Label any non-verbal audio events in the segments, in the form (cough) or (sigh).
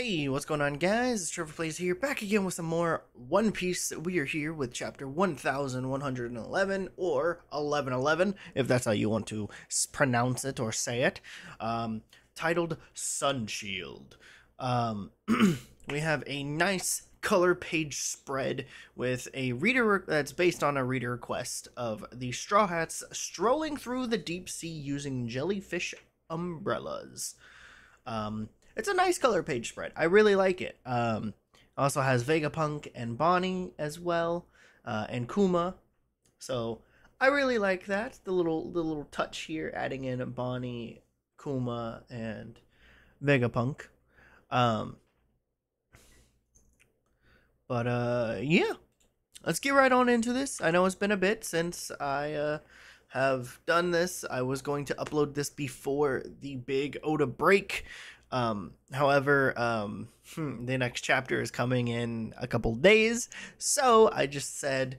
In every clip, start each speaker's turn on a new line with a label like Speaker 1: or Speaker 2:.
Speaker 1: Hey, what's going on, guys? It's Trevor Plays here, back again with some more One Piece. We are here with chapter 1111, or 1111, if that's how you want to pronounce it or say it, um, titled Sun Shield. Um, (clears throat) we have a nice color page spread with a reader that's based on a reader request of the Straw Hats strolling through the deep sea using jellyfish umbrellas. Um, it's a nice color page spread. I really like it. Um, also has Vegapunk and Bonnie as well, uh, and Kuma. So I really like that. The little the little touch here, adding in Bonnie, Kuma, and Vegapunk. Um, but uh, yeah, let's get right on into this. I know it's been a bit since I uh, have done this. I was going to upload this before the big Oda break. Um, however, um, hmm, the next chapter is coming in a couple days, so I just said,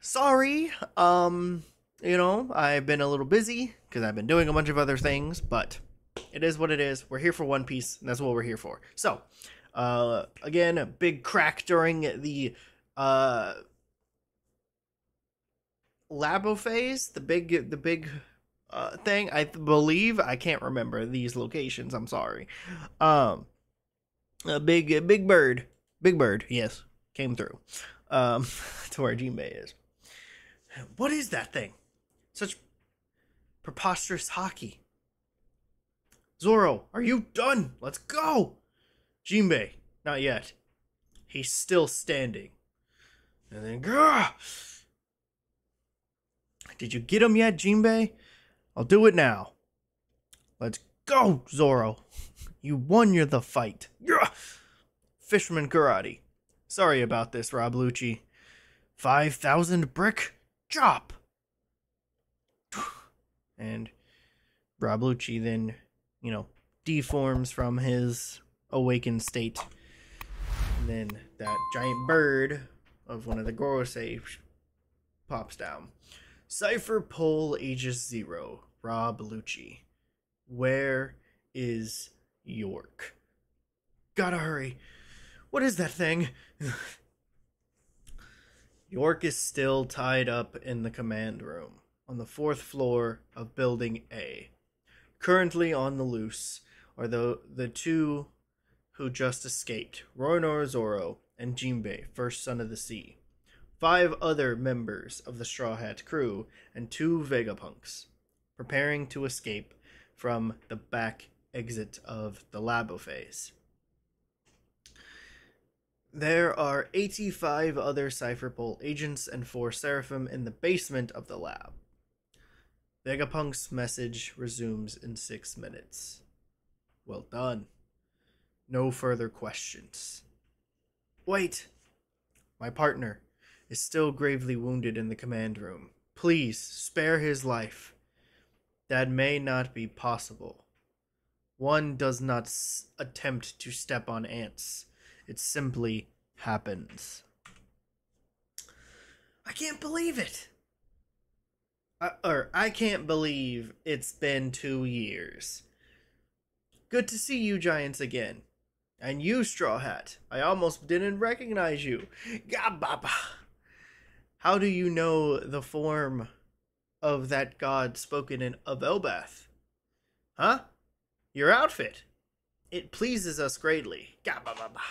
Speaker 1: sorry. Um, you know, I've been a little busy because I've been doing a bunch of other things, but it is what it is. We're here for One Piece, and that's what we're here for. So, uh, again, a big crack during the uh Labophase, the big the big uh thing. I th- believe I can't remember these locations. I'm sorry. Um, a big a big bird, big bird. Yes, came through. Um, (laughs) to where Jinbei is. What is that thing? Such preposterous Haki. Zoro, are you done? Let's go. Jinbei, not yet. He's still standing. And then, Grah! Did you get him yet, Jinbei? I'll do it now. Let's go, Zoro. You won your the fight. Grah! Fisherman karate. Sorry about this, Rob Lucci. Five thousand brick chop. And Rob Lucci then, you know, deforms from his awakened state. And then that giant bird of one of the Gorosei pops down. Cypher Pole Aegis zero. Rob Lucci. Where is York? Gotta hurry. What is that thing? (laughs) York is still tied up in the command room on the fourth floor of Building A. Currently on the loose are the, the two who just escaped Roronoa Zoro and Jinbei, first son of the sea five other members of the Straw Hat crew, and two Vegapunks, preparing to escape from the back exit of the Labophase. There are 85 other Cypherpole agents and four Seraphim in the basement of the lab. Vegapunk's message resumes in six minutes. Well done. No further questions. Wait! My partner is still gravely wounded in the command room. Please spare his life. That may not be possible. One does not s- attempt to step on ants, it simply happens. I can't believe it! I, or, I can't believe it's been two years. Good to see you, Giants, again. And you, Straw Hat. I almost didn't recognize you. Gababa! How do you know the form of that god spoken in of Elbaph? Huh? Your outfit. It pleases us greatly. Gabababa. (laughs)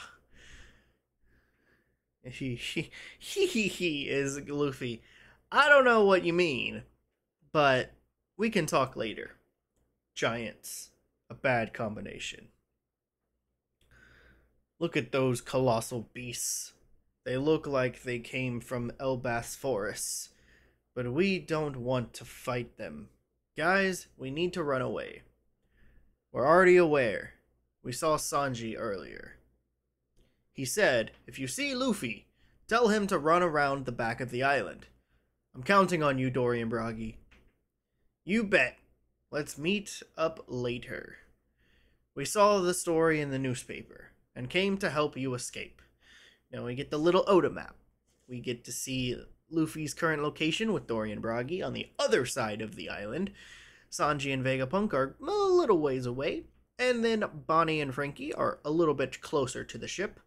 Speaker 1: He he he he is Luffy. I don't know what you mean, but we can talk later. Giants. A bad combination. Look at those colossal beasts. They look like they came from Elbaph forests, but we don't want to fight them. Guys, we need to run away. We're already aware. We saw Sanji earlier. He said, if you see Luffy, tell him to run around the back of the island. I'm counting on you, Dorry and Brogy. You bet. Let's meet up later. We saw the story in the newspaper and came to help you escape. Now we get the little Oda map. We get to see Luffy's current location with Dorry and Brogy on the other side of the island. Sanji and Vegapunk are a little ways away, And then Bonnie and Franky are a little bit closer to the ship.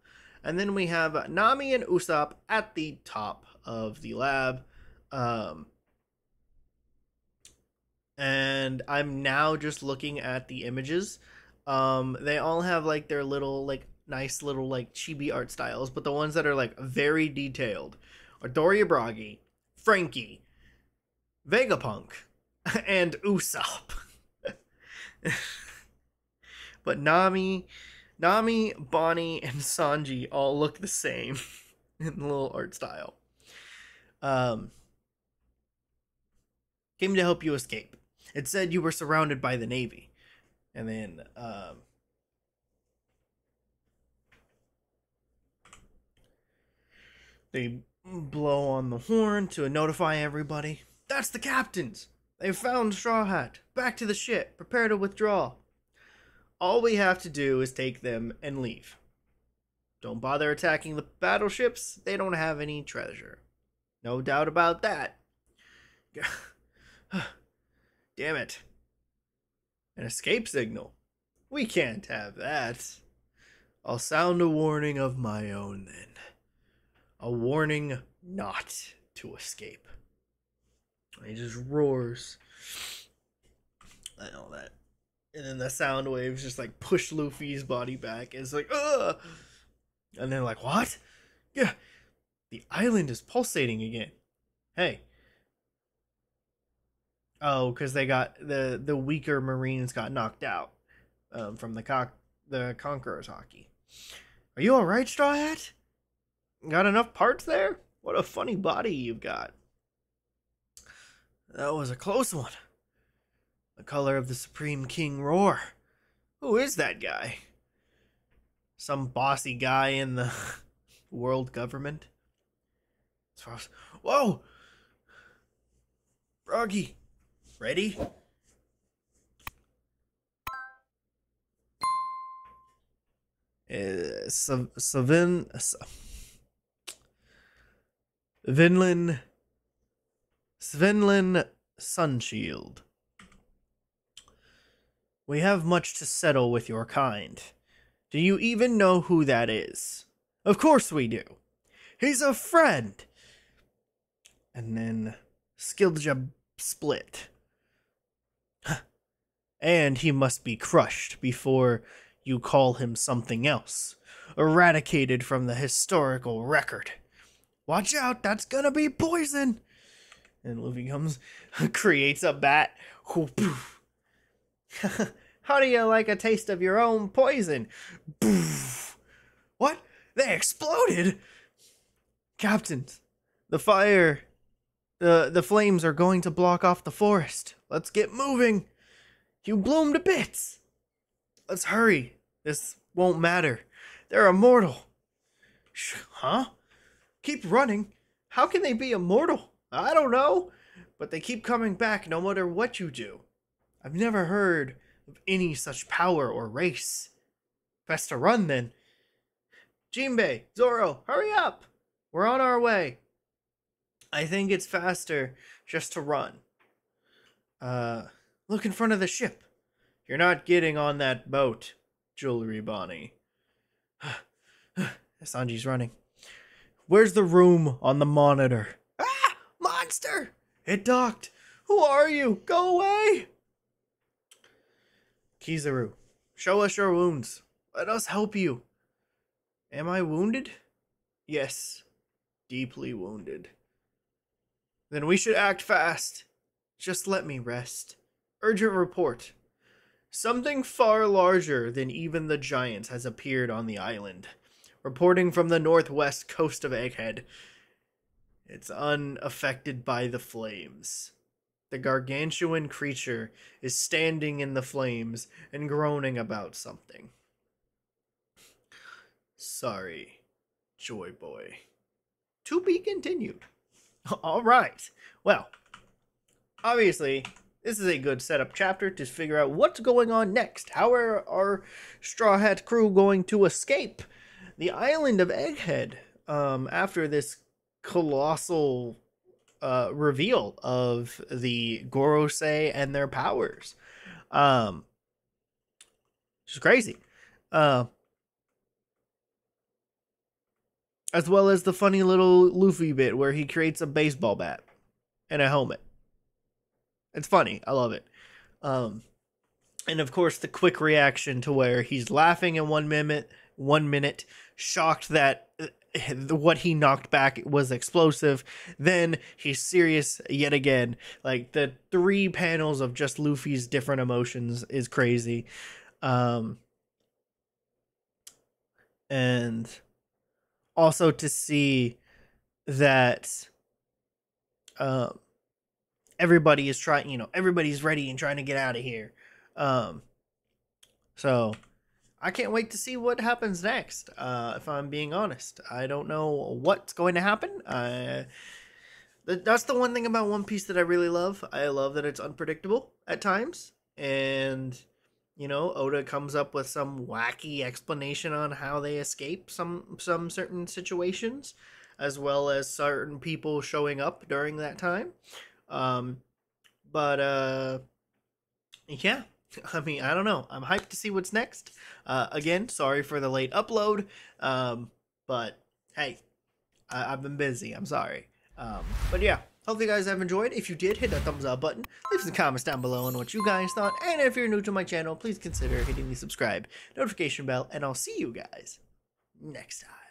Speaker 1: And then we have Nami and Usopp at the top of the lab. Um, and I'm now just looking at the images. Um, they all have like their little like nice little like chibi art styles, but the ones that are like very detailed are Doria Bragi, Franky, Vegapunk, (laughs) and Usopp. (laughs) but Nami, Nami, Bonnie, and Sanji all look the same (laughs) in the little art style. Um, came to help you escape. It said you were surrounded by the Navy. And then, um, they blow on the horn to notify everybody. That's the captains! They've found Straw Hat. Back to the ship. Prepare to withdraw. All we have to do is take them and leave. Don't bother attacking the battleships. They don't have any treasure. No doubt about that. (sighs) Damn it. An escape signal. We can't have that. I'll sound a warning of my own then. A warning not to escape. And he just roars. I know that. And then the sound waves just like push Luffy's body back. It's like, ugh! And they're like, what? Yeah. The island is pulsating again. Hey. Oh, because they got the the weaker Marines got knocked out um, from the cock the Conqueror's Haki. Are you all right, Straw Hat? Got enough parts there? What a funny body you've got. That was a close one. The color of the Supreme King Roar. Who is that guy? Some bossy guy in the (laughs) world government? As as, whoa! Froggy, ready? Uh, Savin, Vinland, Svenlin Sunshield. We have much to settle with your kind. Do you even know who that is? Of course we do. He's a friend. And then Skilja split. and he must be crushed before you call him something else, eradicated from the historical record. Watch out, that's gonna be poison! And Luffy comes, (laughs) creates a bat. (laughs) How do you like a taste of your own poison? what? They exploded? Captains, the fire, the, the flames are going to block off the forest. Let's get moving. You bloom to bits. Let's hurry. This won't matter. They're immortal. Huh? Keep running. How can they be immortal? I don't know. But they keep coming back no matter what you do. I've never heard of any such power or race. Best to run then. Jinbei, Zoro, hurry up! We're on our way. I think it's faster just to run. Uh, look in front of the ship. You're not getting on that boat, Jewelry Bonnie. (sighs) (sighs) Sanji's running. Where's the room on the monitor? Ah! Monster! It docked. Who are you? Go away! Kizaru, show us your wounds. Let us help you. Am I wounded? Yes, deeply wounded. Then we should act fast. Just let me rest. Urgent report. Something far larger than even the giants has appeared on the island. Reporting from the northwest coast of Egghead. It's unaffected by the flames. The gargantuan creature is standing in the flames and groaning about something. Sorry, Joy Boy. To be continued. (laughs) All right. Well, obviously, this is a good setup chapter to figure out what's going on next. How are our Straw Hat crew going to escape the island of Egghead um, after this colossal uh, reveal of the Gorosei and their powers? Um, which is crazy. Uh, as well as the funny little Luffy bit where he creates a baseball bat and a helmet. It's funny. I love it. Um, and of course, the quick reaction to where he's laughing in one minute, one minute, shocked that uh, what he knocked back was explosive. Then he's serious yet again. Like the three panels of just Luffy's different emotions is crazy. Um, and also to see that um, everybody is trying, you know, everybody's ready and trying to get out of here. Um, so I can't wait to see what happens next. Uh, if I'm being honest, I don't know what's going to happen. Uh, that's the one thing about One Piece that I really love. I love that it's unpredictable at times, and you know, Oda comes up with some wacky explanation on how they escape some some certain situations, as well as certain people showing up during that time. Um, but uh, yeah, (laughs) I mean, I don't know. I'm hyped to see what's next. Uh, again, sorry for the late upload. Um, but hey, I- have been busy. I'm sorry. Um, but yeah, hope you guys have enjoyed. If you did, hit that thumbs up button. Leave some comments down below on what you guys thought. And if you're new to my channel, please consider hitting the subscribe notification bell. And I'll see you guys next time.